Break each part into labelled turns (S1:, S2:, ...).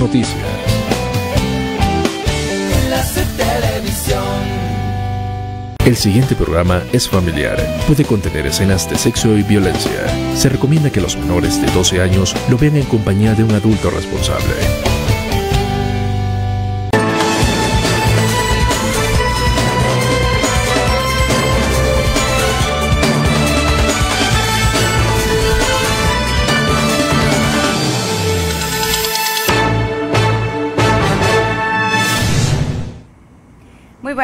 S1: Noticias. El siguiente programa es familiar. Puede contener escenas de sexo y violencia. Se recomienda que los menores de 12 años lo vean en compañía de un adulto responsable.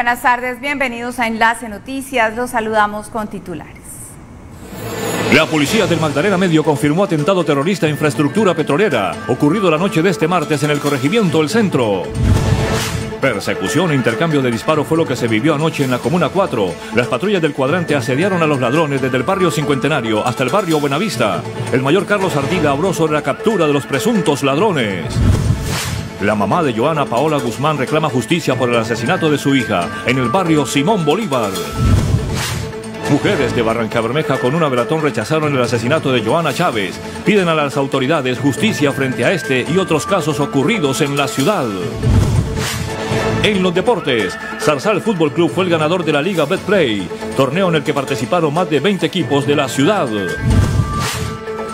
S2: Buenas tardes, bienvenidos a Enlace Noticias. Los saludamos con titulares.
S3: La policía del Magdalena Medio confirmó atentado terrorista a infraestructura petrolera, ocurrido la noche de este martes en el corregimiento El Centro. Persecución e intercambio de disparos fue lo que se vivió anoche en la Comuna 4. Las patrullas del cuadrante asediaron a los ladrones desde el barrio Cincuentenario hasta el barrio Buenavista. El mayor Carlos Ardila habló sobre la captura de los presuntos ladrones. La mamá de Joana Paola Guzmán reclama justicia por el asesinato de su hija en el barrio Simón Bolívar. Mujeres de Barranca Bermeja con una velatón rechazaron el asesinato de Joana Chávez. Piden a las autoridades justicia frente a este y otros casos ocurridos en la ciudad. En los deportes, Zarzal Fútbol Club fue el ganador de la Liga Betplay, torneo en el que participaron más de 20 equipos de la ciudad.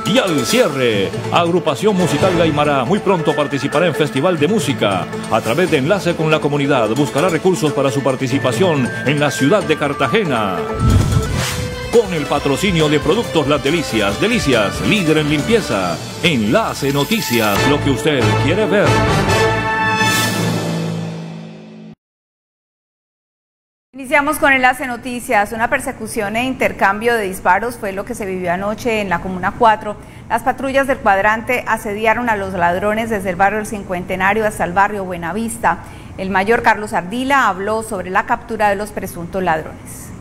S3: Y al cierre, Agrupación Musical Gaimara muy pronto participará en Festival de Música. A través de enlace con la comunidad, buscará recursos para su participación en la ciudad de Cartagena. Con el patrocinio de Productos Las Delicias, Delicias, líder en limpieza. Enlace Noticias, lo que usted quiere ver.
S2: Iniciamos con Enlace Noticias. Una persecución e intercambio de disparos fue lo que se vivió anoche en la Comuna 4. Las patrullas del cuadrante asediaron a los ladrones desde el barrio El Cincuentenario hasta el barrio Buenavista. El mayor Carlos Ardila habló sobre la captura de los presuntos ladrones.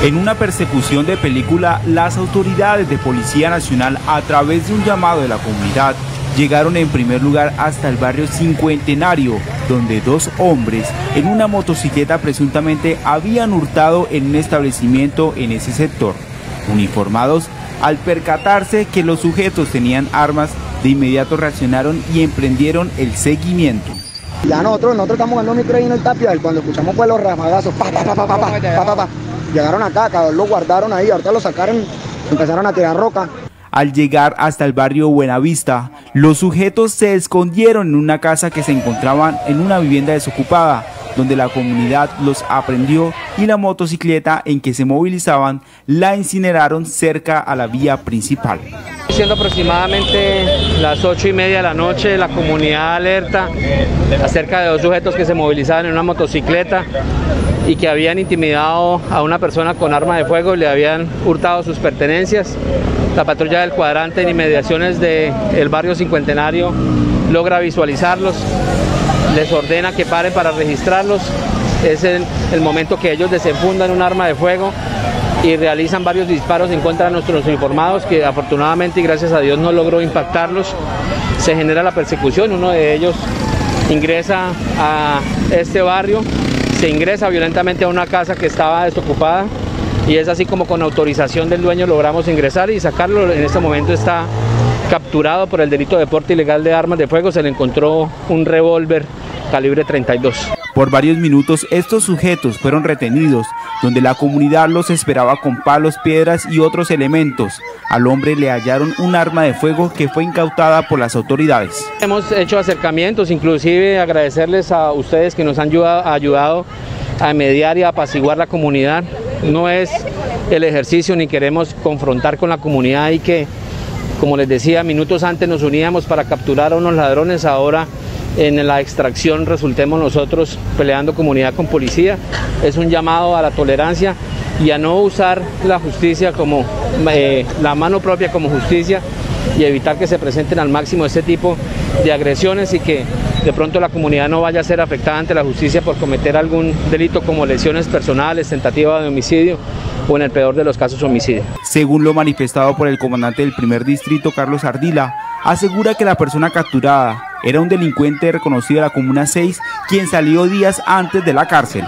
S4: En una persecución de película, las autoridades de Policía Nacional, a través de un llamado de la comunidad, llegaron en primer lugar hasta el barrio Cincuentenario, donde dos hombres en una motocicleta presuntamente habían hurtado en un establecimiento en ese sector. Uniformados, al percatarse que los sujetos tenían armas, de inmediato reaccionaron y emprendieron el seguimiento.
S5: Ya nosotros, nosotros estamos el micro ahí en el tapia cuando escuchamos pues los rafagazos, pa, pa, pa, pa, pa, pa, pa, pa, pa, llegaron acá, lo guardaron ahí, ahorita lo sacaron, empezaron a tirar roca.
S4: Al llegar hasta el barrio Buenavista, los sujetos se escondieron en una casa que se encontraban en una vivienda desocupada, donde la comunidad los aprendió y la motocicleta en que se movilizaban la incineraron cerca a la vía principal.
S6: Siendo aproximadamente las ocho y media de la noche, la comunidad alerta acerca de dos sujetos que se movilizaban en una motocicleta y que habían intimidado a una persona con arma de fuego y le habían hurtado sus pertenencias. La patrulla del cuadrante en inmediaciones del barrio Cincuentenario logra visualizarlos, les ordena que paren para registrarlos. Es el, el momento que ellos desenfundan un arma de fuego y realizan varios disparos en contra de nuestros uniformados que afortunadamente y gracias a Dios no logró impactarlos. Se genera la persecución, uno de ellos ingresa a este barrio, se ingresa violentamente a una casa que estaba desocupada y es así como con autorización del dueño logramos ingresar y sacarlo. En este momento está capturado por el delito de porte ilegal de armas de fuego, se le encontró un revólver calibre 32.
S4: Por varios minutos estos sujetos fueron retenidos, donde la comunidad los esperaba con palos, piedras y otros elementos. Al hombre le hallaron un arma de fuego que fue incautada por las autoridades.
S6: Hemos hecho acercamientos, inclusive agradecerles a ustedes que nos han ayudado, ayudado a mediar y a apaciguar la comunidad. No es el ejercicio ni queremos confrontar con la comunidad y que, como les decía, minutos antes nos uníamos para capturar a unos ladrones, ahora en la extracción resultemos nosotros peleando comunidad con policía. Es un llamado a la tolerancia y a no usar la justicia como eh, la mano propia como justicia y evitar que se presenten al máximo este tipo de agresiones y que de pronto la comunidad no vaya a ser afectada ante la justicia por cometer algún delito como lesiones personales, tentativa de homicidio o en el peor de los casos homicidio.
S4: Según lo manifestado por el comandante del primer distrito, Carlos Ardila, asegura que la persona capturada era un delincuente reconocido de la Comuna 6, quien salió días antes de la cárcel.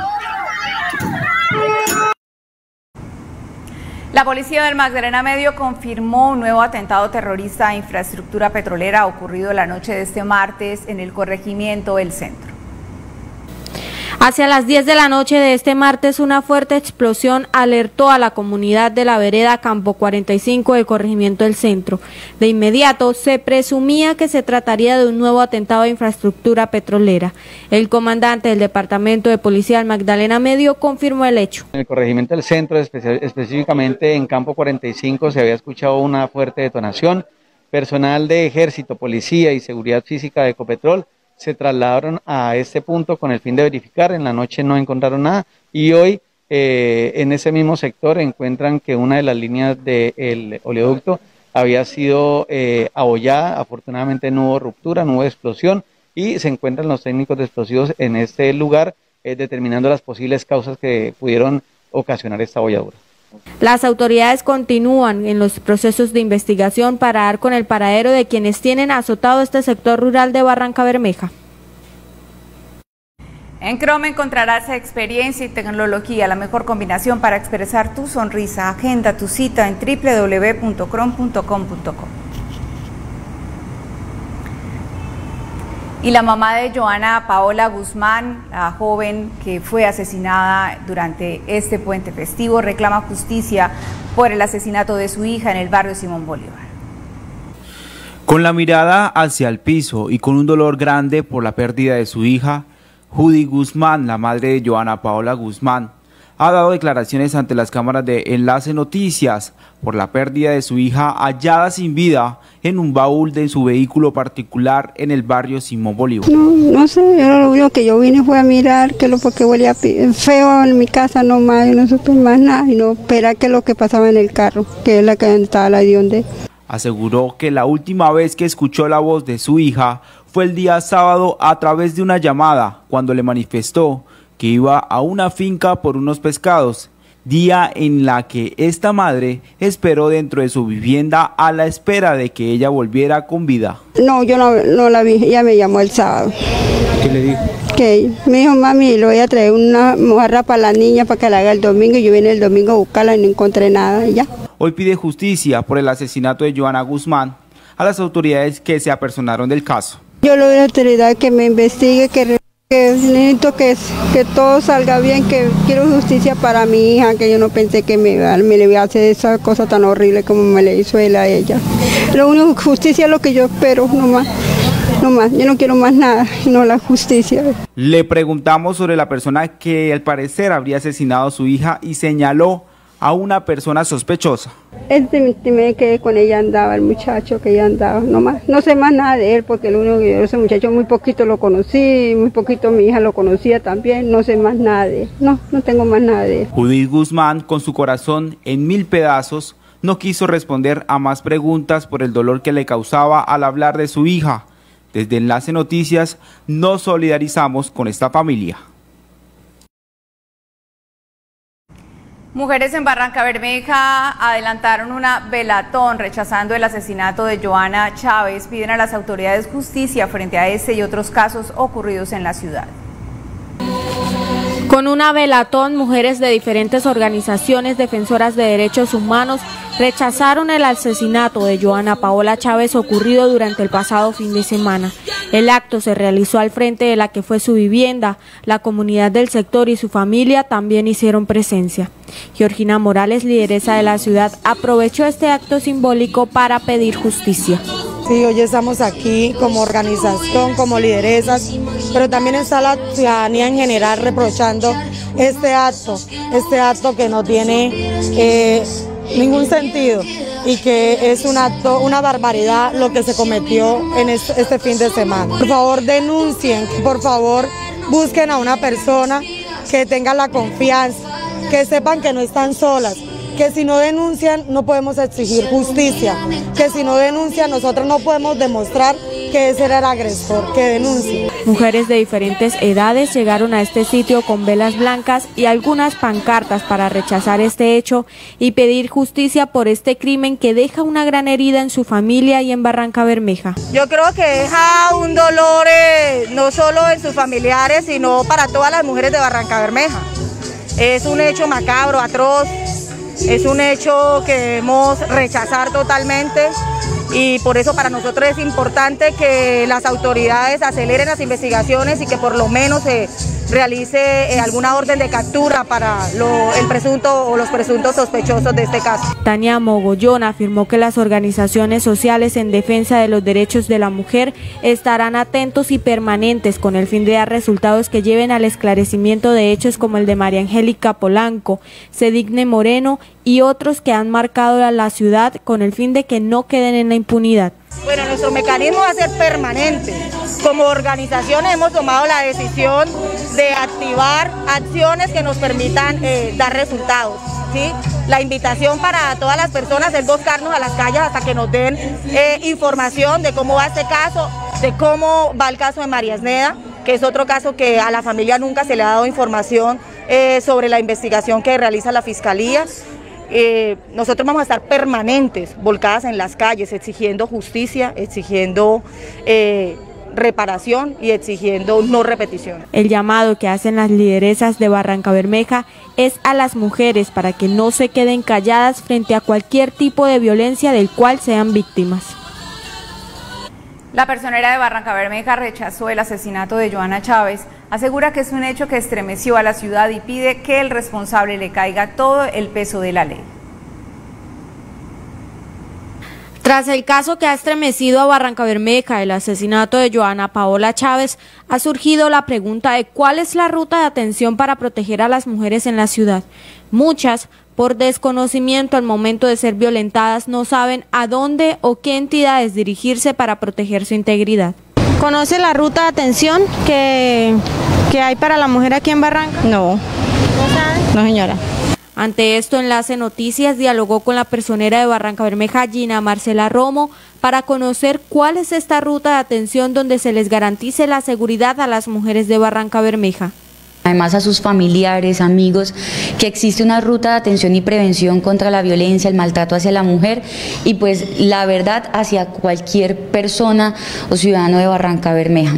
S2: La policía del Magdalena Medio confirmó un nuevo atentado terrorista a infraestructura petrolera ocurrido la noche de este martes en el corregimiento El Centro.
S7: Hacia las 10 de la noche de este martes, una fuerte explosión alertó a la comunidad de la vereda Campo 45 del corregimiento del centro. De inmediato, se presumía que se trataría de un nuevo atentado a infraestructura petrolera. El comandante del Departamento de Policía Magdalena Medio confirmó el hecho.
S8: En el corregimiento del centro, específicamente en Campo 45, se había escuchado una fuerte detonación. Personal de ejército, policía y seguridad física de Ecopetrol se trasladaron a este punto con el fin de verificar, en la noche no encontraron nada. Y hoy eh, en ese mismo sector encuentran que una de las líneas del oleoducto había sido eh, abollada, afortunadamente no hubo ruptura, no hubo explosión. Y se encuentran los técnicos de explosivos en este lugar eh, determinando las posibles causas que pudieron ocasionar esta abolladura.
S7: Las autoridades continúan en los procesos de investigación para dar con el paradero de quienes tienen azotado este sector rural de Barranca Bermeja.
S2: En Chrome encontrarás experiencia y tecnología, la mejor combinación para expresar tu sonrisa. Agenda tu cita en www.chrome.com.co. Y la mamá de Joana Paola Guzmán, la joven que fue asesinada durante este puente festivo, reclama justicia por el asesinato de su hija en el barrio Simón Bolívar.
S4: Con la mirada hacia el piso y con un dolor grande por la pérdida de su hija, Judy Guzmán, la madre de Joana Paola Guzmán, ha dado declaraciones ante las cámaras de Enlace Noticias por la pérdida de su hija hallada sin vida en un baúl de su vehículo particular en el barrio Simón Bolívar.
S9: No, no sé, yo lo único que yo vine fue a mirar que lo porque huele feo en mi casa nomás y no supe más nada y no esperar que lo que pasaba en el carro, que es la que estaba la de
S4: Aseguró que la última vez que escuchó la voz de su hija fue el día sábado a través de una llamada cuando le manifestó que iba a una finca por unos pescados, día en la que esta madre esperó dentro de su vivienda a la espera de que ella volviera con vida.
S9: No, yo no, la vi, ella me llamó el sábado.
S4: ¿Qué le dijo?
S9: Que me dijo, mami, le voy a traer una mojarra para la niña para que la haga el domingo. Y yo vine el domingo a buscarla y no encontré nada. Ya.
S4: Hoy pide justicia por el asesinato de Joana Guzmán a las autoridades que se apersonaron del caso.
S9: Yo le doy a la autoridad que me investigue, que que necesito que, que todo salga bien, que quiero justicia para mi hija, que yo no pensé que me, me le iba a hacer esa cosa tan horrible como me le hizo él a ella. Lo único, justicia es lo que yo espero, no más. No más, yo no quiero más nada, no la justicia.
S4: Le preguntamos sobre la persona que al parecer habría asesinado a su hija y señaló a una persona sospechosa.
S9: Este me quedé con ella andaba, el muchacho que ella andaba, no más, no sé más nada de él porque lo único que yo, ese muchacho muy poquito lo conocí, muy poquito mi hija lo conocía también, no sé más nada de él, no, no tengo más nada de él.
S4: Judith Guzmán, con su corazón en mil pedazos, no quiso responder a más preguntas por el dolor que le causaba al hablar de su hija. Desde Enlace Noticias nos solidarizamos con esta familia.
S2: Mujeres en Barranca Bermeja adelantaron una velatón rechazando el asesinato de Joana Chávez. Piden a las autoridades justicia frente a este y otros casos ocurridos en la ciudad.
S7: Con una velatón, mujeres de diferentes organizaciones defensoras de derechos humanos rechazaron el asesinato de Joana Paola Chávez ocurrido durante el pasado fin de semana. El acto se realizó al frente de la que fue su vivienda. La comunidad del sector y su familia también hicieron presencia. Georgina Morales, lideresa de la ciudad, aprovechó este acto simbólico para pedir justicia.
S10: Sí, hoy estamos aquí como organización, como lideresas, pero también está la ciudadanía en general reprochando este acto, este acto que no tiene eh, ningún sentido y que es un acto, una barbaridad lo que se cometió en este, fin de semana. Por favor denuncien, por favor busquen a una persona que tenga la confianza, que sepan que no están solas, que si no denuncian no podemos exigir justicia, que si no denuncian nosotros no podemos demostrar que ese era el agresor, que denuncie.
S7: Mujeres de diferentes edades llegaron a este sitio con velas blancas y algunas pancartas para rechazar este hecho y pedir justicia por este crimen que deja una gran herida en su familia y en Barranca Bermeja.
S11: Yo creo que deja un dolor eh, no solo en sus familiares, sino para todas las mujeres de Barranca Bermeja. Es un hecho macabro, atroz, Es un hecho que debemos rechazar totalmente y por eso para nosotros es importante que las autoridades aceleren las investigaciones y que por lo menos se realice eh, alguna orden de captura para el presunto o los presuntos sospechosos de este caso.
S7: Tania Mogollón afirmó que las organizaciones sociales en defensa de los derechos de la mujer estarán atentos y permanentes con el fin de dar resultados que lleven al esclarecimiento de hechos como el de María Angélica Polanco, Sedigne Moreno y otros que han marcado a la ciudad con el fin de que no queden en la impunidad.
S11: Bueno, nuestro mecanismo va a ser permanente. Como organización hemos tomado la decisión de activar acciones que nos permitan eh, dar resultados. ¿sí? La invitación para todas las personas es buscarnos a las calles hasta que nos den eh, información de cómo va este caso, de cómo va el caso de María Esneda, que es otro caso que a la familia nunca se le ha dado información eh, sobre la investigación que realiza la Fiscalía. nosotros vamos a estar permanentes, volcadas en las calles, exigiendo justicia, exigiendo reparación y exigiendo no repetición.
S7: El llamado que hacen las lideresas de Barranca Bermeja es a las mujeres para que no se queden calladas frente a cualquier tipo de violencia del cual sean víctimas.
S2: La personera de Barranca Bermeja rechazó el asesinato de Joana Chávez, asegura que es un hecho que estremeció a la ciudad y pide que el responsable le caiga todo el peso de la ley.
S7: Tras el caso que ha estremecido a Barranca Bermeja, el asesinato de Joana Paola Chávez, ha surgido la pregunta de cuál es la ruta de atención para proteger a las mujeres en la ciudad. Muchas, por desconocimiento al momento de ser violentadas, no saben a dónde o qué entidades dirigirse para proteger su integridad. ¿Conoce la ruta de atención que, que hay para la mujer aquí en Barranca?
S11: No.
S7: ¿No sabe?
S11: No, señora.
S7: Ante esto, Enlace Noticias dialogó con la personera de Barranca Bermeja, Gina Marcela Romo, para conocer cuál es esta ruta de atención donde se les garantice la seguridad a las mujeres de Barranca Bermeja
S12: además a sus familiares, amigos, que existe una ruta de atención y prevención contra la violencia, el maltrato hacia la mujer y pues la verdad hacia cualquier persona o ciudadano de Barranca Bermeja.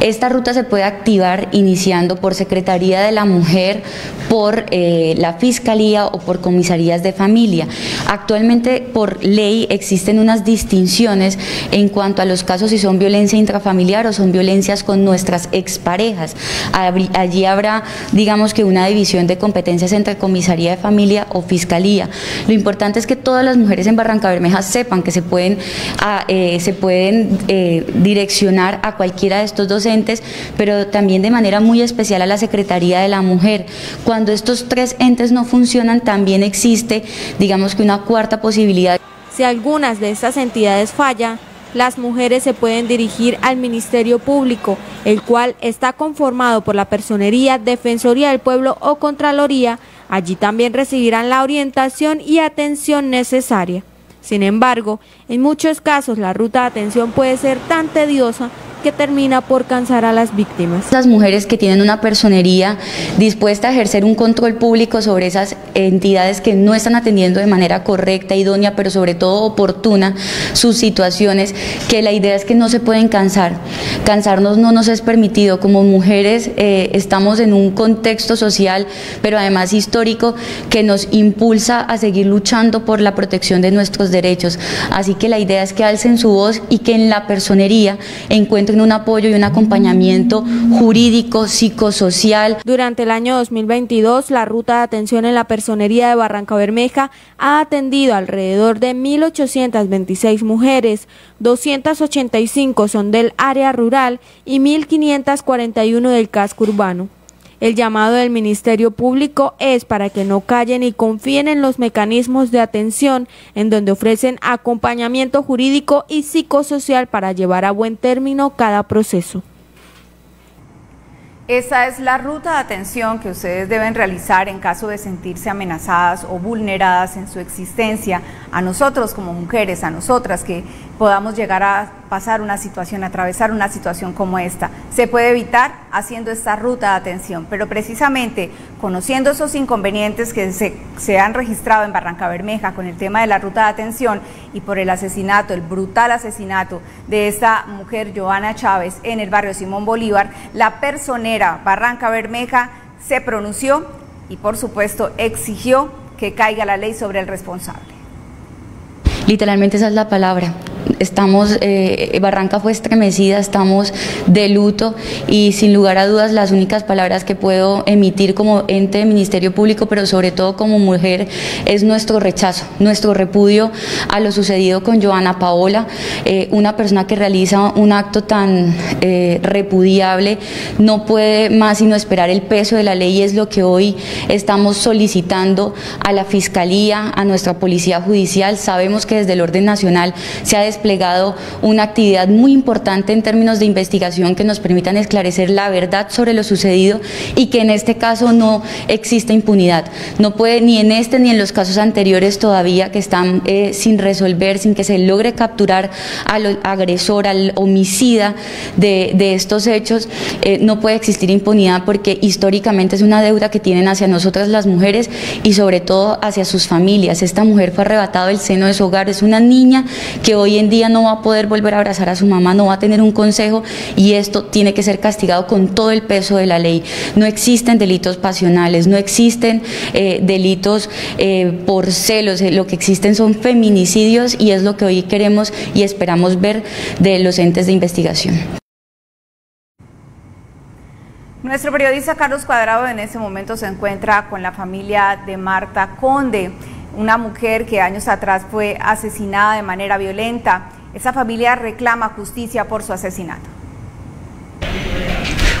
S12: Esta ruta se puede activar iniciando por Secretaría de la Mujer, por eh, la Fiscalía o por comisarías de familia. Actualmente por ley existen unas distinciones en cuanto a los casos si son violencia intrafamiliar o son violencias con nuestras exparejas. Allí habrá, digamos que una división de competencias entre comisaría de familia o fiscalía. Lo importante es que todas las mujeres en Barranca Bermeja sepan que se pueden, ah, eh, se pueden eh, direccionar a cualquiera de estos docentes, pero también de manera muy especial a la Secretaría de la Mujer. Cuando estos tres entes no funcionan, también existe, digamos que una cuarta posibilidad.
S7: Si algunas de estas entidades fallan, las mujeres se pueden dirigir al Ministerio Público, el cual está conformado por la Personería, Defensoría del Pueblo o Contraloría. Allí también recibirán la orientación y atención necesaria. Sin embargo, en muchos casos la ruta de atención puede ser tan tediosa que termina por cansar a las víctimas.
S12: Las mujeres que tienen una personería dispuesta a ejercer un control público sobre esas entidades que no están atendiendo de manera correcta, idónea, pero sobre todo oportuna sus situaciones, que la idea es que no se pueden cansar. Cansarnos no nos es permitido. Como mujeres eh, estamos en un contexto social, pero además histórico, que nos impulsa a seguir luchando por la protección de nuestros derechos. Así que la idea es que alcen su voz y que en la personería encuentren un apoyo y un acompañamiento jurídico, psicosocial.
S7: Durante el año 2022, la ruta de atención en la personería de Barranca Bermeja ha atendido alrededor de 1.826 mujeres, 285 son del área rural y 1.541 del casco urbano. El llamado del Ministerio Público es para que no callen y confíen en los mecanismos de atención en donde ofrecen acompañamiento jurídico y psicosocial para llevar a buen término cada proceso.
S2: Esa es la ruta de atención que ustedes deben realizar en caso de sentirse amenazadas o vulneradas en su existencia. A nosotros como mujeres, a nosotras que podamos llegar a pasar una situación, atravesar una situación como esta. Se puede evitar haciendo esta ruta de atención, pero precisamente conociendo esos inconvenientes que se, han registrado en Barranca Bermeja con el tema de la ruta de atención y por el asesinato, el brutal asesinato de esta mujer, Joana Chávez, en el barrio Simón Bolívar, la personera Barranca Bermeja se pronunció y por supuesto exigió que caiga la ley sobre el responsable.
S12: Literalmente esa es la palabra estamos, eh, Barranca fue estremecida, estamos de luto y sin lugar a dudas las únicas palabras que puedo emitir como ente de Ministerio Público, pero sobre todo como mujer, es nuestro rechazo, nuestro repudio a lo sucedido con Joana Paola, eh, una persona que realiza un acto tan eh, repudiable, no puede más sino esperar el peso de la ley, es lo que hoy estamos solicitando a la Fiscalía, a nuestra Policía Judicial. Sabemos que desde el orden nacional se ha desplegado una actividad muy importante en términos de investigación que nos permitan esclarecer la verdad sobre lo sucedido y que en este caso no existe impunidad. No puede ni en este ni en los casos anteriores todavía que están eh, sin resolver, sin que se logre capturar al agresor, al homicida de, estos hechos, eh, no puede existir impunidad porque históricamente es una deuda que tienen hacia nosotras las mujeres y sobre todo hacia sus familias. Esta mujer fue arrebatada del seno de su hogar, es una niña que hoy en día no va a poder volver a abrazar a su mamá, no va a tener un consejo y esto tiene que ser castigado con todo el peso de la ley. No existen delitos pasionales, no existen eh, delitos eh, por celos, eh, lo que existen son feminicidios y es lo que hoy queremos y esperamos ver de los entes de investigación.
S2: Nuestro periodista Carlos Cuadrado en este momento se encuentra con la familia de Marta Conde una mujer que años atrás fue asesinada de manera violenta. Esa familia reclama justicia por su asesinato.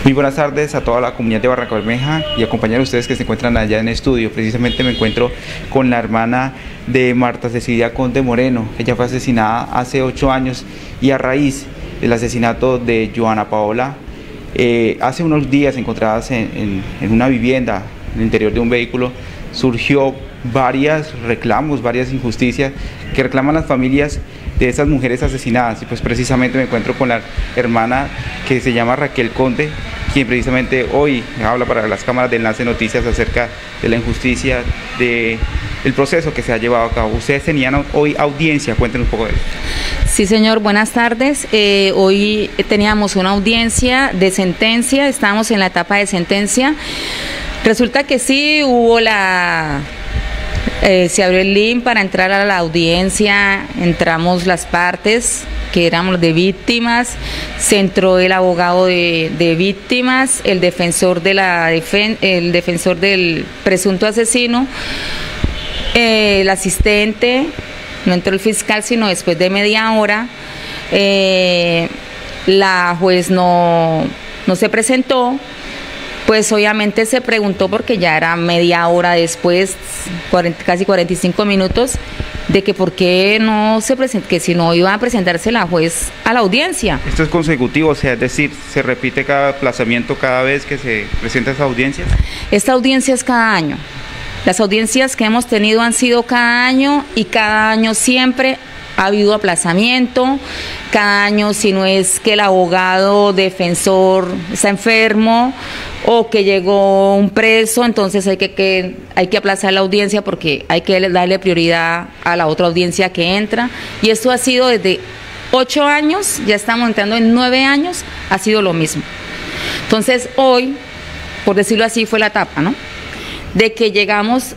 S13: Muy buenas tardes a toda la comunidad de Barranca Bermeja y a ustedes que se encuentran allá en estudio. Precisamente me encuentro con la hermana de Marta Cecilia Conde Moreno. Ella fue asesinada hace ocho años y a raíz del asesinato de Joana Paola, eh, hace unos días encontradas en, en una vivienda, en el interior de un vehículo, surgió varias reclamos, varias injusticias que reclaman las familias de esas mujeres asesinadas. Y pues precisamente me encuentro con la hermana que se llama Raquel Conde, quien precisamente hoy habla para las cámaras de Enlace Noticias acerca de la injusticia de proceso que se ha llevado a cabo. Ustedes tenían hoy audiencia, cuéntenos un poco de eso.
S14: Sí, señor, buenas tardes. Eh, hoy teníamos una audiencia de sentencia, estamos en la etapa de sentencia. Resulta que sí hubo la eh, se abrió el link para entrar a la audiencia, entramos las partes que éramos de víctimas, se entró el abogado de, víctimas, el defensor de la el defensor del presunto asesino, eh, el asistente, no entró el fiscal sino después de media hora, eh, la juez no, no se presentó, pues obviamente se preguntó porque ya era media hora después, casi 45 minutos, de que por qué no se presentó, que si no iba a presentarse la juez a la audiencia.
S13: Esto es consecutivo, o sea, es decir, se repite cada aplazamiento cada vez que se presenta esa audiencia.
S14: Esta audiencia es cada año. Las audiencias que hemos tenido han sido cada año y cada año siempre ha habido aplazamiento, cada año si no es que el abogado defensor está enfermo o que llegó un preso, entonces hay que, hay que aplazar la audiencia porque hay que darle prioridad a la otra audiencia que entra. Y esto ha sido desde ocho años, ya estamos entrando en nueve años, ha sido lo mismo. Entonces hoy, por decirlo así, fue la etapa, ¿no? De que llegamos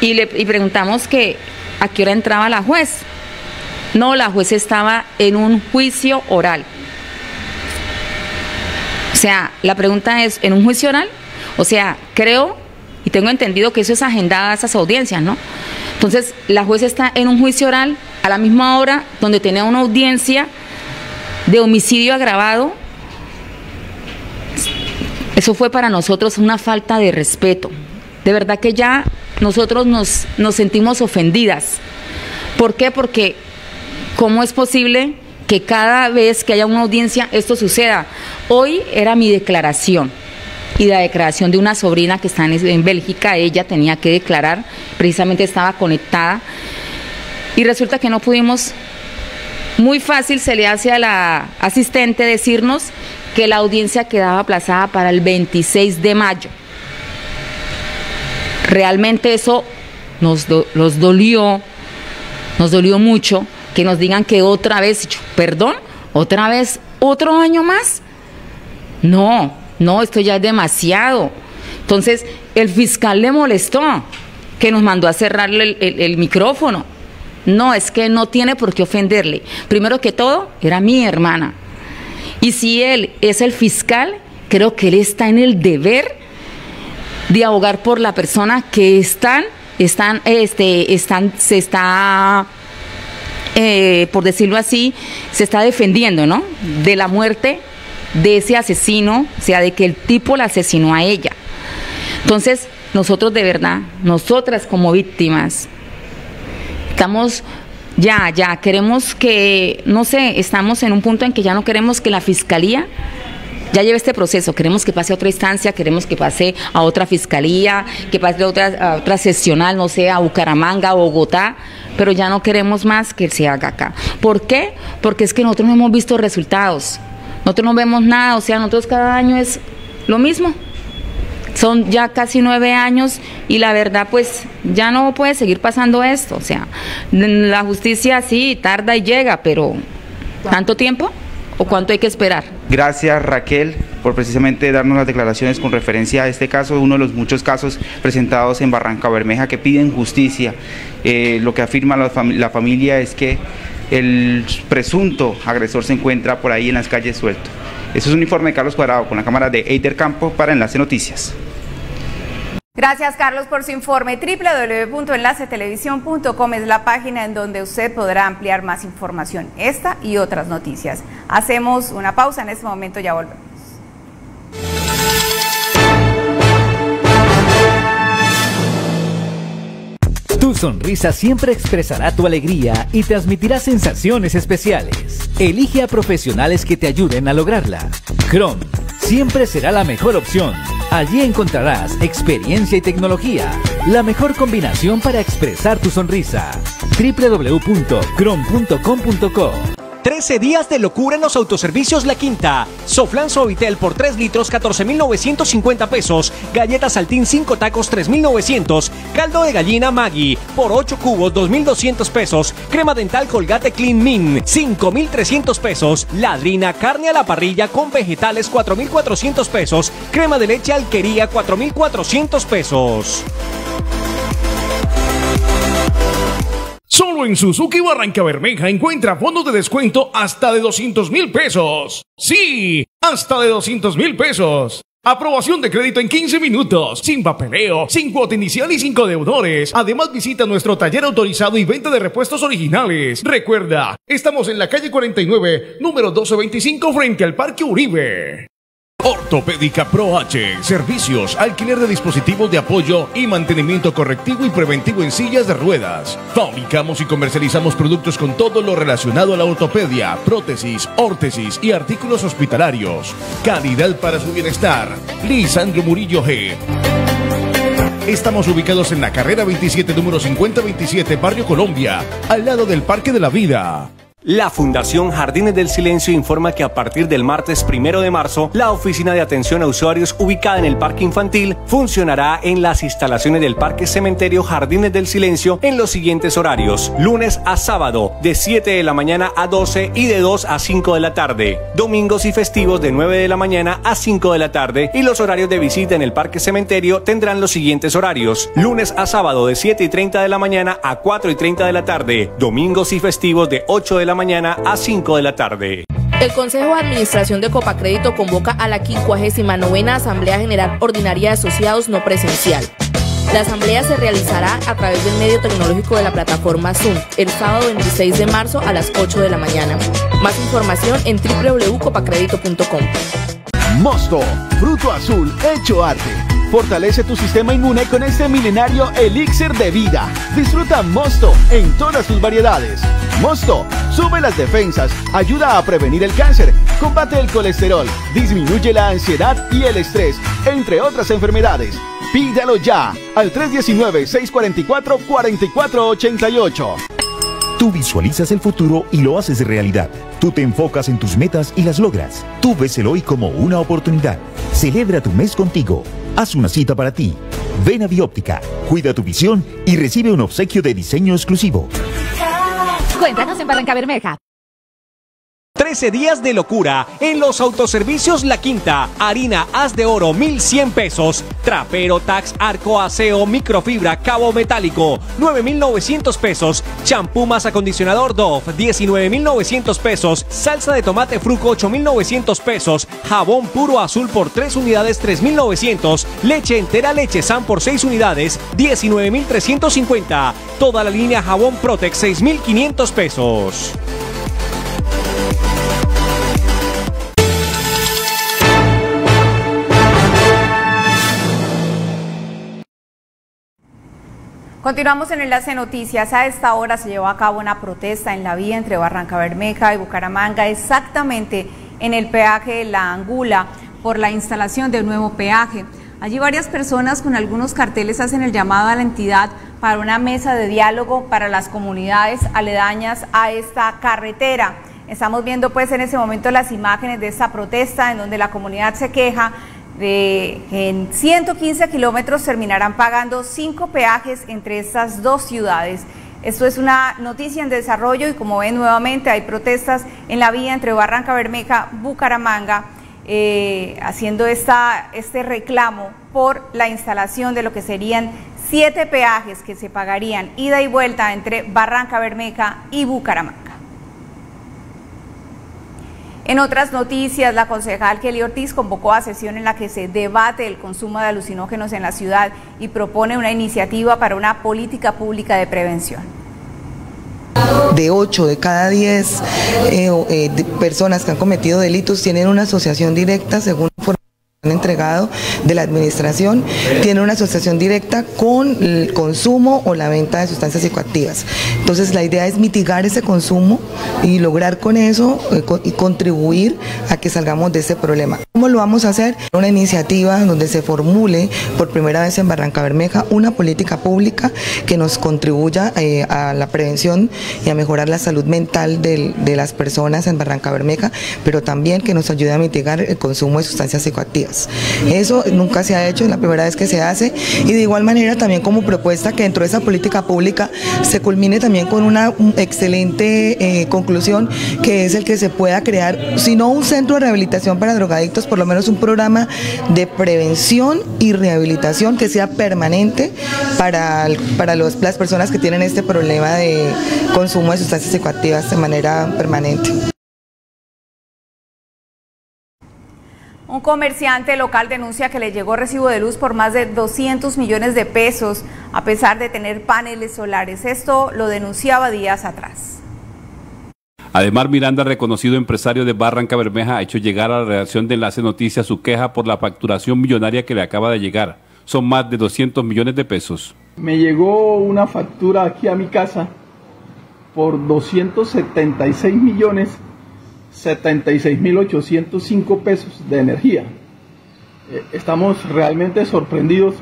S14: y le y preguntamos que a qué hora entraba la juez no, la juez estaba en un juicio oral. O sea, la pregunta es, ¿en un juicio oral? O sea, creo y tengo entendido que eso es agendada a esas audiencias, ¿no? Entonces, la juez está en un juicio oral a la misma hora donde tenía una audiencia de homicidio agravado. Eso fue para nosotros una falta de respeto. De verdad que ya nosotros nos, nos sentimos ofendidas. ¿Por qué? Porque ¿Cómo es posible que cada vez que haya una audiencia esto suceda? Hoy era mi declaración y la declaración de una sobrina que está en, Bélgica, ella tenía que declarar, precisamente estaba conectada y resulta que no pudimos, muy fácil se le hace a la asistente decirnos que la audiencia quedaba aplazada para el 26 de mayo. Realmente eso nos, nos dolió, nos dolió mucho que nos digan que otra vez, perdón, otra vez, otro año más. No, no, esto ya es demasiado. Entonces, el fiscal le molestó que nos mandó a cerrarle el, micrófono. No, es que no tiene por qué ofenderle. Primero que todo, era mi hermana. Y si él es el fiscal, creo que él está en el deber de abogar por la persona que están, están, este, están, se está, eh, por decirlo así, se está defendiendo, ¿no? De la muerte de ese asesino, o sea, de que el tipo la asesinó a ella. Entonces, nosotros de verdad, nosotras como víctimas, estamos ya, ya, queremos que, no sé, estamos en un punto en que ya no queremos que la fiscalía ya lleve este proceso, queremos que pase a otra instancia, queremos que pase a otra fiscalía, que pase a otra, a otra sesional, no sé, a Bucaramanga, a Bogotá, pero ya no queremos más que se haga acá. ¿Por qué? Porque es que nosotros no hemos visto resultados, nosotros no vemos nada, o sea, nosotros cada año es lo mismo. Son ya casi nueve años y la verdad pues ya no puede seguir pasando esto. O sea, la justicia sí tarda y llega, pero ¿tanto tiempo? ¿O cuánto hay que esperar?
S13: Gracias Raquel por precisamente darnos las declaraciones con referencia a este caso, uno de los muchos casos presentados en Barranca Bermeja que piden justicia. Eh, lo que afirma la, familia es que el presunto agresor se encuentra por ahí en las calles suelto. Eso es un informe de Carlos Cuadrado con la cámara de Eider Campo para Enlace Noticias.
S2: Gracias Carlos por su informe. www.enlacetelevisión.com es la página en donde usted podrá ampliar más información, esta y otras noticias. Hacemos una pausa en este momento, ya volvemos.
S15: Tu sonrisa siempre expresará tu alegría y transmitirá sensaciones especiales. Elige a profesionales que te ayuden a lograrla. Chrome siempre será la mejor opción. Allí encontrarás experiencia y tecnología, la mejor combinación para expresar tu sonrisa. www.chrome.com.co
S16: 13 días de locura en los autoservicios La Quinta. Soflan Suavitel por 3 litros 14,950 pesos. Galletas Saltín 5 tacos 3,900. Caldo de gallina Maggi por 8 cubos 2,200 pesos. Crema dental Colgate Clean Min 5,300 pesos. Ladrina carne a la parrilla con vegetales 4,400 pesos. Crema de leche Alquería 4,400 pesos.
S17: Solo en Suzuki Barranca Bermeja encuentra fondos de descuento hasta de 200 mil pesos. Sí, hasta de 200 mil pesos. Aprobación de crédito en 15 minutos, sin papeleo, sin cuota inicial y sin deudores. Además visita nuestro taller autorizado y venta de repuestos originales. Recuerda, estamos en la calle 49, número 1225 frente al Parque Uribe. Ortopédica Pro H. Servicios, alquiler de dispositivos de apoyo y mantenimiento correctivo y preventivo en sillas de ruedas. Fabricamos y comercializamos productos con todo lo relacionado a la ortopedia, prótesis, órtesis y artículos hospitalarios. Calidad para su bienestar. Lisandro Murillo G. Estamos ubicados en la carrera 27, número 5027, Barrio Colombia, al lado del Parque de la Vida.
S16: La Fundación Jardines del Silencio informa que a partir del martes primero de marzo, la oficina de atención a usuarios ubicada en el Parque Infantil funcionará en las instalaciones del Parque Cementerio Jardines del Silencio en los siguientes horarios: lunes a sábado, de 7 de la mañana a 12 y de 2 a 5 de la tarde, domingos y festivos de 9 de la mañana a 5 de la tarde, y los horarios de visita en el Parque Cementerio tendrán los siguientes horarios: lunes a sábado, de 7 y 30 de la mañana a 4 y 30 de la tarde, domingos y festivos de 8 de la mañana a 5 de la tarde.
S18: El Consejo de Administración de Copacrédito convoca a la 59 Asamblea General Ordinaria de Asociados No Presencial. La asamblea se realizará a través del medio tecnológico de la plataforma Zoom el sábado 26 de marzo a las 8 de la mañana. Más información en www.copacredito.com.
S19: Mosto, fruto azul hecho arte Fortalece tu sistema inmune con este milenario elixir de vida. Disfruta Mosto en todas sus variedades. Mosto sube las defensas, ayuda a prevenir el cáncer, combate el colesterol, disminuye la ansiedad y el estrés, entre otras enfermedades. Pídalo ya al 319-644-4488.
S20: Tú visualizas el futuro y lo haces realidad. Tú te enfocas en tus metas y las logras. Tú ves el hoy como una oportunidad. Celebra tu mes contigo. Haz una cita para ti. Ven a Bióptica, cuida tu visión y recibe un obsequio de diseño exclusivo.
S21: Cuéntanos en Barranca Bermeja.
S16: 13 días de locura en los autoservicios La Quinta. Harina Haz de Oro 1100 pesos. Trapero Tax Arco Aseo Microfibra Cabo Metálico 9900 pesos. Champú más acondicionador Dove 19900 pesos. Salsa de tomate Fruco 8900 pesos. Jabón puro azul por 3 unidades 3900. Leche entera leche San por 6 unidades 19350. Toda la línea jabón Protex 6500 pesos.
S2: Continuamos en Enlace Noticias. A esta hora se llevó a cabo una protesta en la vía entre Barranca Bermeja y Bucaramanga, exactamente en el peaje de La Angula, por la instalación de un nuevo peaje. Allí varias personas con algunos carteles hacen el llamado a la entidad para una mesa de diálogo para las comunidades aledañas a esta carretera. Estamos viendo pues en ese momento las imágenes de esta protesta en donde la comunidad se queja de en 115 kilómetros terminarán pagando cinco peajes entre estas dos ciudades. Esto es una noticia en desarrollo y como ven nuevamente hay protestas en la vía entre Barranca Bermeja, Bucaramanga, eh, haciendo esta, este reclamo por la instalación de lo que serían siete peajes que se pagarían ida y vuelta entre Barranca Bermeja y Bucaramanga. En otras noticias, la concejal Kelly Ortiz convocó a sesión en la que se debate el consumo de alucinógenos en la ciudad y propone una iniciativa para una política pública de prevención.
S21: De 8 de cada 10 eh, eh, personas que han cometido delitos tienen una asociación directa según entregado de la administración tiene una asociación directa con el consumo o la venta de sustancias psicoactivas. Entonces la idea es mitigar ese consumo y lograr con eso eh, y contribuir a que salgamos de ese problema. ¿Cómo lo vamos a hacer? Una iniciativa donde se formule por primera vez en Barranca Bermeja una política pública que nos contribuya eh, a la prevención y a mejorar la salud mental de, las personas en Barranca Bermeja, pero también que nos ayude a mitigar el consumo de sustancias psicoactivas. Eso nunca se ha hecho, es la primera vez que se hace y de igual manera también como propuesta que dentro de esa política pública se culmine también con una excelente eh, conclusión que es el que se pueda crear, si no un centro de rehabilitación para drogadictos, por lo menos un programa de prevención y rehabilitación que sea permanente para, para los, las personas que tienen este problema de consumo de sustancias psicoactivas de manera permanente.
S2: Un comerciante local denuncia que le llegó recibo de luz por más de 200 millones de pesos a pesar de tener paneles solares. Esto lo denunciaba días atrás.
S22: Además, Miranda, reconocido empresario de Barranca Bermeja, ha hecho llegar a la redacción de Enlace Noticias su queja por la facturación millonaria que le acaba de llegar. Son más de 200 millones de pesos.
S23: Me llegó una factura aquí a mi casa por 276 millones 76.805 pesos de energía. Eh, estamos realmente sorprendidos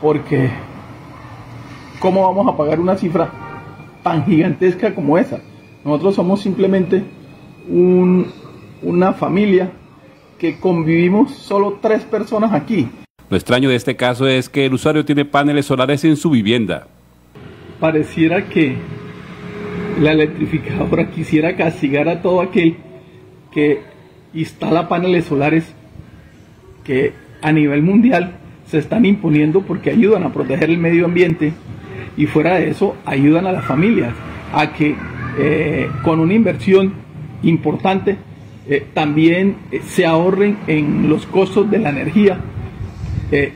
S23: porque ¿cómo vamos a pagar una cifra tan gigantesca como esa? Nosotros somos simplemente una familia que convivimos solo tres personas aquí.
S22: Lo extraño de este caso es que el usuario tiene paneles solares en su vivienda.
S23: Pareciera que la electrificadora quisiera castigar a todo aquel que instala paneles solares que a nivel mundial se están imponiendo porque ayudan a proteger el medio ambiente y fuera de eso ayudan a las familias a que eh, con una inversión importante eh, también eh, se ahorren en los costos de la energía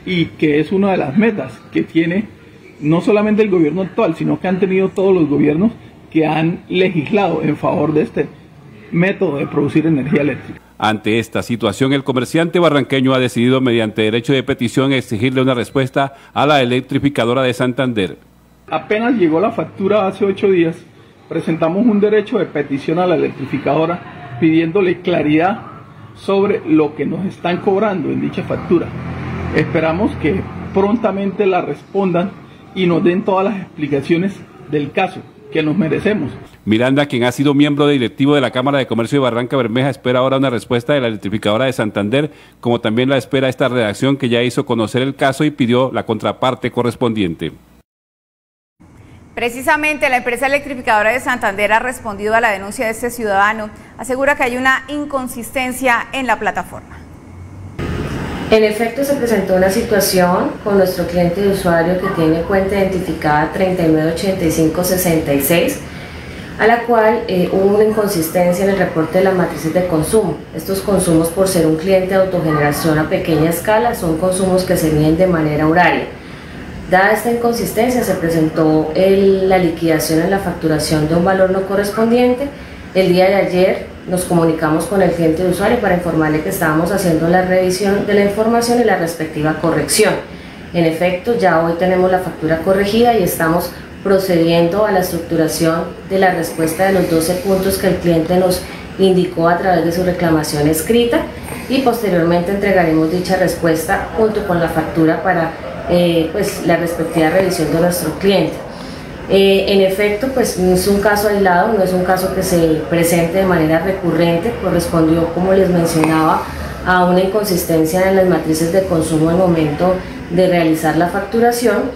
S23: y que es una de las metas que tiene no solamente el gobierno actual, sino que han tenido todos los gobiernos que han legislado en favor de este método de producir energía eléctrica.
S22: Ante esta situación, el comerciante barranqueño ha decidido, mediante derecho de petición, exigirle una respuesta a la electrificadora de Santander.
S23: Apenas llegó la factura hace ocho días, presentamos un derecho de petición a la electrificadora pidiéndole claridad sobre lo que nos están cobrando en dicha factura. Esperamos que prontamente la respondan y nos den todas las explicaciones del caso que nos merecemos.
S22: Miranda, quien ha sido miembro directivo de la Cámara de Comercio de Barranca Bermeja, espera ahora una respuesta de la electrificadora de Santander, como también la espera esta redacción que ya hizo conocer el caso y pidió la contraparte correspondiente.
S2: Precisamente la empresa electrificadora de Santander ha respondido a la denuncia de este ciudadano. Asegura que hay una inconsistencia en la plataforma.
S24: En efecto, se presentó una situación con nuestro cliente de usuario que tiene cuenta identificada 398566, a la cual eh, hubo una inconsistencia en el reporte de las matrices de consumo. Estos consumos, por ser un cliente de autogeneración a pequeña escala, son consumos que se miden de manera horaria. Dada esta inconsistencia, se presentó la liquidación en la facturación de un valor no correspondiente. El día de ayer nos comunicamos con el cliente usuario para informarle que estábamos haciendo la revisión de la información y la respectiva corrección. En efecto, ya hoy tenemos la factura corregida y estamos procediendo a la estructuración de la respuesta de los 12 puntos que el cliente nos indicó a través de su reclamación escrita y posteriormente entregaremos dicha respuesta junto con la factura para eh, pues, la respectiva revisión de nuestro cliente. Eh, en efecto, pues no es un caso aislado, no es un caso que se presente de manera recurrente, correspondió, como les mencionaba, a una inconsistencia en las matrices de consumo al momento de realizar la facturación.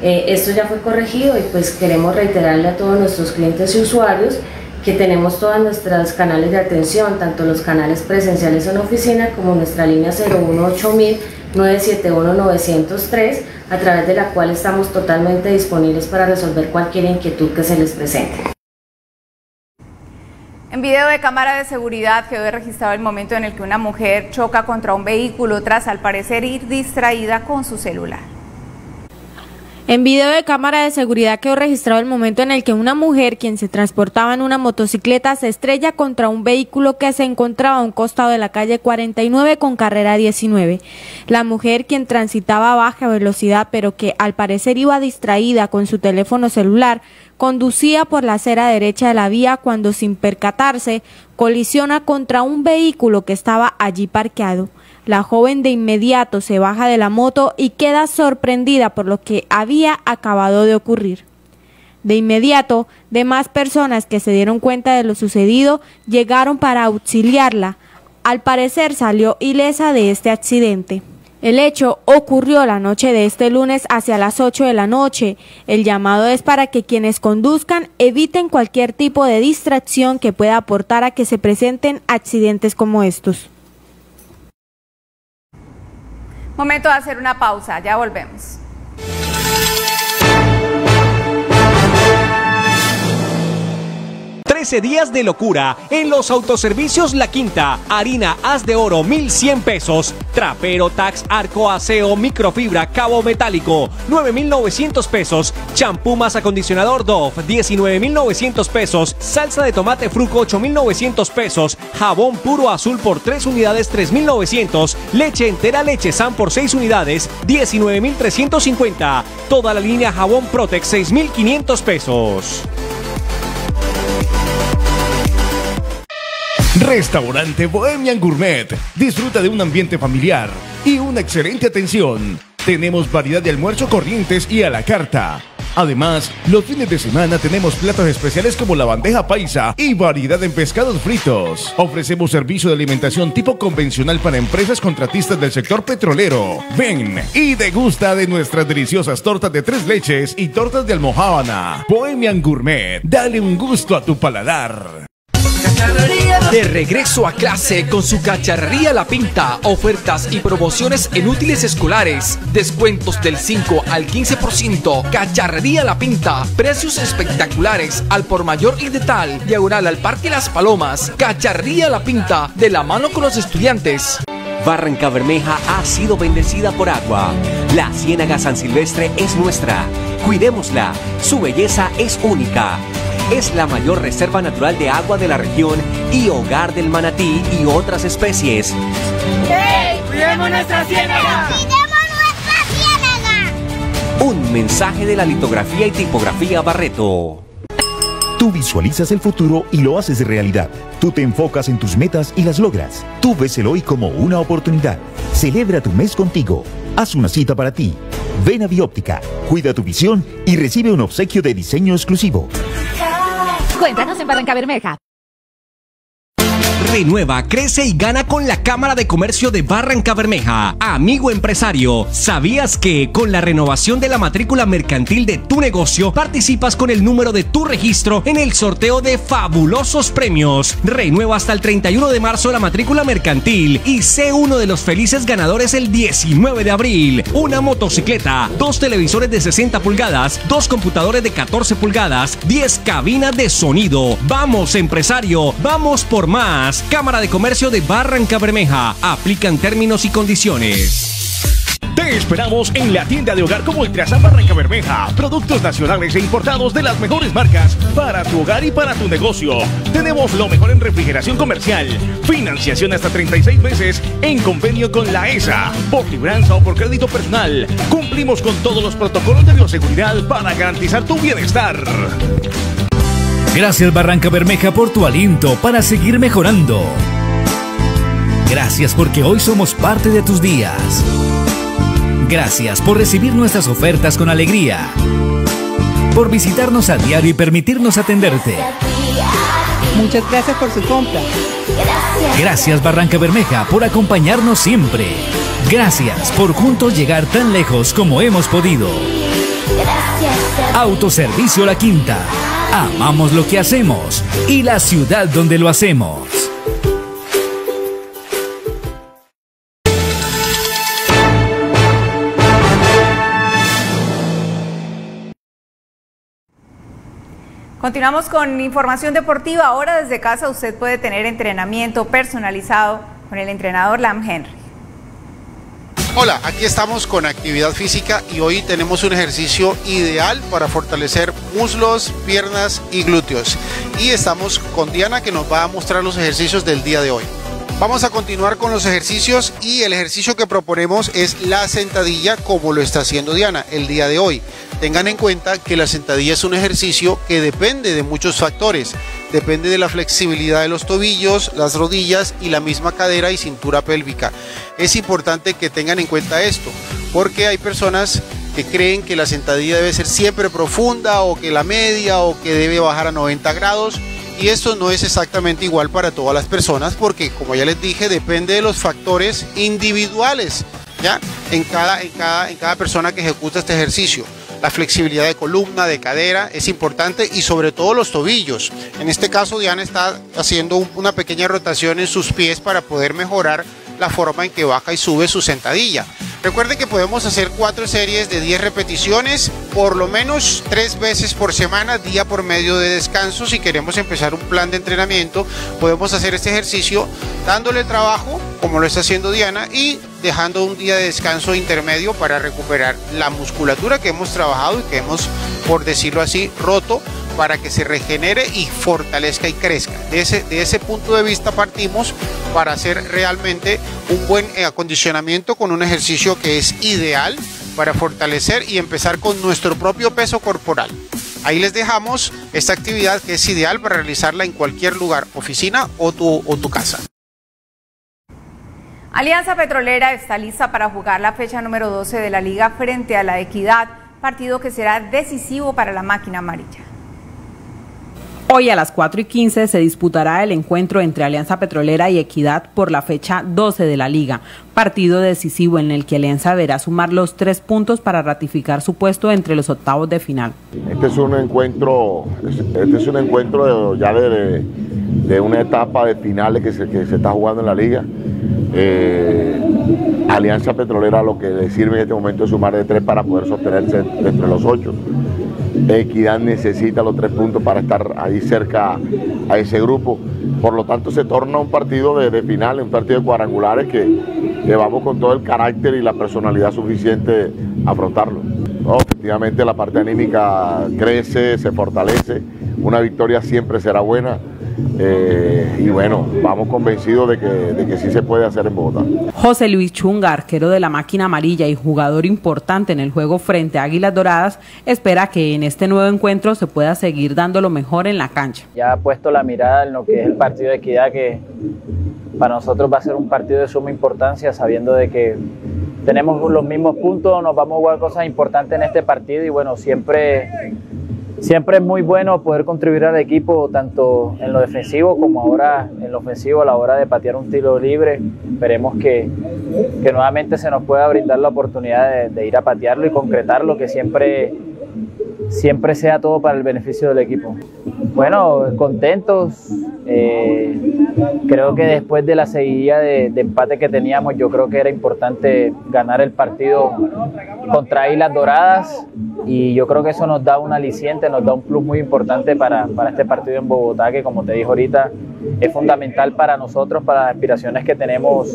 S24: Eh, esto ya fue corregido y pues queremos reiterarle a todos nuestros clientes y usuarios que tenemos todas nuestras canales de atención, tanto los canales presenciales en oficina como nuestra línea 018000 971 903 a través de la cual estamos totalmente disponibles para resolver cualquier inquietud que se les presente.
S2: En video de cámara de seguridad quedó registrado el momento en el que una mujer choca contra un vehículo tras al parecer ir distraída con su celular.
S7: En video de cámara de seguridad quedó registrado el momento en el que una mujer, quien se transportaba en una motocicleta, se estrella contra un vehículo que se encontraba a un costado de la calle 49 con carrera 19. La mujer, quien transitaba a baja velocidad, pero que al parecer iba distraída con su teléfono celular, conducía por la acera derecha de la vía cuando, sin percatarse, colisiona contra un vehículo que estaba allí parqueado. La joven de inmediato se baja de la moto y queda sorprendida por lo que había acabado de ocurrir. De inmediato, demás personas que se dieron cuenta de lo sucedido llegaron para auxiliarla. Al parecer salió ilesa de este accidente. El hecho ocurrió la noche de este lunes hacia las 8 de la noche. El llamado es para que quienes conduzcan eviten cualquier tipo de distracción que pueda aportar a que se presenten accidentes como estos.
S2: Momento de hacer una pausa, ya volvemos.
S16: 13 días de locura en los autoservicios La Quinta. Harina Haz de Oro 1100 pesos. Trapero Tax Arco Aseo Microfibra Cabo Metálico 9900 pesos. Champú más acondicionador Dove 19900 pesos. Salsa de tomate Fruco 8900 pesos. Jabón puro azul por 3 unidades 3900. Leche entera leche San por 6 unidades 19350. Toda la línea jabón Protex 6500 pesos.
S17: Restaurante Bohemian Gourmet. Disfruta de un ambiente familiar y una excelente atención. Tenemos variedad de almuerzo corrientes y a la carta. Además, los fines de semana tenemos platos especiales como la bandeja paisa y variedad en pescados fritos. Ofrecemos servicio de alimentación tipo convencional para empresas contratistas del sector petrolero. Ven y degusta de nuestras deliciosas tortas de tres leches y tortas de almohábana. Bohemian Gourmet, dale un gusto a tu paladar.
S25: De regreso a clase con su cacharrería La Pinta, ofertas y promociones en útiles escolares, descuentos del 5 al 15%, cacharrería La Pinta, precios espectaculares al por mayor y de tal, diagonal al Parque Las Palomas, cacharrería La Pinta, de la mano con los estudiantes.
S26: Barranca Bermeja ha sido bendecida por agua. La Ciénaga San Silvestre es nuestra. Cuidémosla. Su belleza es única es la mayor reserva natural de agua de la región y hogar del manatí y otras especies.
S27: ¡Hey! ¡Cuidemos nuestra ciénaga!
S26: ¡Cuidemos nuestra ciénaga! Un mensaje de la litografía y tipografía Barreto.
S20: Tú visualizas el futuro y lo haces realidad. Tú te enfocas en tus metas y las logras. Tú ves el hoy como una oportunidad. Celebra tu mes contigo. Haz una cita para ti. Ven a Bióptica, cuida tu visión y recibe un obsequio de diseño exclusivo.
S28: Cuéntanos en Barranca Bermeja.
S16: Renueva, crece y gana con la Cámara de Comercio de Barranca Bermeja. Amigo empresario, ¿sabías que con la renovación de la matrícula mercantil de tu negocio participas con el número de tu registro en el sorteo de fabulosos premios? Renueva hasta el 31 de marzo la matrícula mercantil y sé uno de los felices ganadores el 19 de abril. Una motocicleta, dos televisores de 60 pulgadas, dos computadores de 14 pulgadas, 10 cabinas de sonido. Vamos empresario, vamos por más. Cámara de Comercio de Barranca Bermeja. Aplican términos y condiciones.
S17: Te esperamos en la tienda de hogar como Ultrasan Barranca Bermeja. Productos nacionales e importados de las mejores marcas para tu hogar y para tu negocio. Tenemos lo mejor en refrigeración comercial. Financiación hasta 36 meses en convenio con la ESA. Por libranza o por crédito personal. Cumplimos con todos los protocolos de bioseguridad para garantizar tu bienestar.
S15: Gracias Barranca Bermeja por tu aliento para seguir mejorando. Gracias porque hoy somos parte de tus días. Gracias por recibir nuestras ofertas con alegría. Por visitarnos a diario y permitirnos atenderte.
S29: Muchas gracias por su compra.
S15: Gracias Barranca Bermeja por acompañarnos siempre. Gracias por juntos llegar tan lejos como hemos podido. Autoservicio La Quinta. Amamos lo que hacemos y la ciudad donde lo hacemos.
S2: Continuamos con información deportiva. Ahora desde casa usted puede tener entrenamiento personalizado con el entrenador Lam Henry.
S30: Hola, aquí estamos con actividad física y hoy tenemos un ejercicio ideal para fortalecer muslos, piernas y glúteos. Y estamos con Diana que nos va a mostrar los ejercicios del día de hoy. Vamos a continuar con los ejercicios y el ejercicio que proponemos es la sentadilla como lo está haciendo Diana el día de hoy. Tengan en cuenta que la sentadilla es un ejercicio que depende de muchos factores. Depende de la flexibilidad de los tobillos, las rodillas y la misma cadera y cintura pélvica. Es importante que tengan en cuenta esto, porque hay personas que creen que la sentadilla debe ser siempre profunda o que la media o que debe bajar a 90 grados y esto no es exactamente igual para todas las personas porque, como ya les dije, depende de los factores individuales, ¿ya? En cada, en cada, en cada persona que ejecuta este ejercicio. La flexibilidad de columna, de cadera es importante y sobre todo los tobillos. En este caso Diana está haciendo una pequeña rotación en sus pies para poder mejorar la forma en que baja y sube su sentadilla. Recuerden que podemos hacer cuatro series de 10 repeticiones, por lo menos tres veces por semana, día por medio de descanso. Si queremos empezar un plan de entrenamiento, podemos hacer este ejercicio dándole trabajo, como lo está haciendo Diana, y dejando un día de descanso intermedio para recuperar la musculatura que hemos trabajado y que hemos, por decirlo así, roto para que se regenere y fortalezca y crezca. De ese, de ese punto de vista partimos para hacer realmente un buen acondicionamiento con un ejercicio que es ideal para fortalecer y empezar con nuestro propio peso corporal. Ahí les dejamos esta actividad que es ideal para realizarla en cualquier lugar, oficina o tu, o tu casa.
S2: Alianza Petrolera está lista para jugar la fecha número 12 de la liga frente a la Equidad, partido que será decisivo para la máquina amarilla.
S31: Hoy a las 4 y 15 se disputará el encuentro entre Alianza Petrolera y Equidad por la fecha 12 de la liga, partido decisivo en el que Alianza deberá sumar los tres puntos para ratificar su puesto entre los octavos de final.
S28: Este es un encuentro, este es un encuentro ya de, una etapa de finales que se, que se está jugando en la liga. Eh, Alianza Petrolera lo que le sirve en este momento es sumar de tres para poder sostenerse entre los ocho. Equidad necesita los tres puntos para estar ahí cerca a ese grupo. Por lo tanto, se torna un partido de, final, un partido de cuadrangulares que, que, vamos con todo el carácter y la personalidad suficiente a afrontarlo. efectivamente, la parte anímica crece, se fortalece. Una victoria siempre será buena. Eh, y bueno, vamos convencidos de que, de que sí se puede hacer en Bogotá.
S31: José Luis Chunga, arquero de la máquina amarilla y jugador importante en el juego frente a Águilas Doradas, espera que en este nuevo encuentro se pueda seguir dando lo mejor en la cancha.
S6: Ya ha puesto la mirada en lo que es el partido de equidad, que para nosotros va a ser un partido de suma importancia, sabiendo de que tenemos los mismos puntos, nos vamos a jugar cosas importantes en este partido y bueno, siempre siempre es muy bueno poder contribuir al equipo tanto en lo defensivo como ahora en lo ofensivo a la hora de patear un tiro libre. Esperemos que, que nuevamente se nos pueda brindar la oportunidad de, de ir a patearlo y concretarlo, que siempre siempre sea todo para el beneficio del equipo. Bueno, contentos. Eh, creo que después de la seguidilla de, de, empate que teníamos, yo creo que era importante ganar el partido contra Islas Doradas y yo creo que eso nos da un aliciente, nos da un plus muy importante para, para este partido en Bogotá, que como te dije ahorita, es fundamental para nosotros, para las aspiraciones que tenemos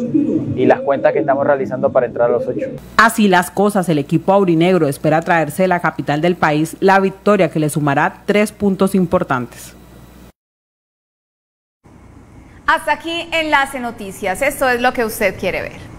S6: y las cuentas que estamos realizando para entrar a los ocho.
S31: Así las cosas, el equipo aurinegro espera traerse de la capital del país la victoria que le sumará tres puntos importantes.
S2: Hasta aquí Enlace Noticias. Esto es lo que usted quiere ver.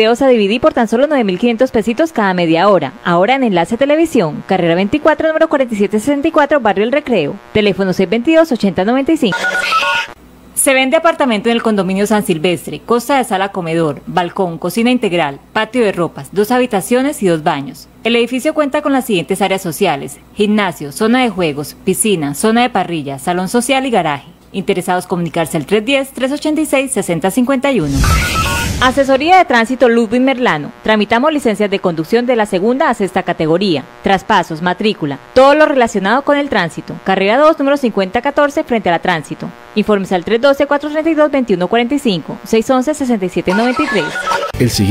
S32: Videos a DVD por tan solo 9.500 pesitos cada media hora. Ahora en Enlace Televisión, carrera 24, número 4764, Barrio El Recreo. Teléfono 622-8095. Se vende apartamento en el condominio San Silvestre, costa de sala comedor, balcón, cocina integral, patio de ropas, dos habitaciones y dos baños. El edificio cuenta con las siguientes áreas sociales, gimnasio, zona de juegos, piscina, zona de parrilla, salón social y garaje. Interesados comunicarse al 310-386-6051. Asesoría de Tránsito Ludwig Merlano. Tramitamos licencias de conducción de la segunda a sexta categoría, traspasos, matrícula, todo lo relacionado con el tránsito. Carrera 2, número 5014, frente a la tránsito. Informes al 312-432-2145, 611-6793.
S1: El siguiente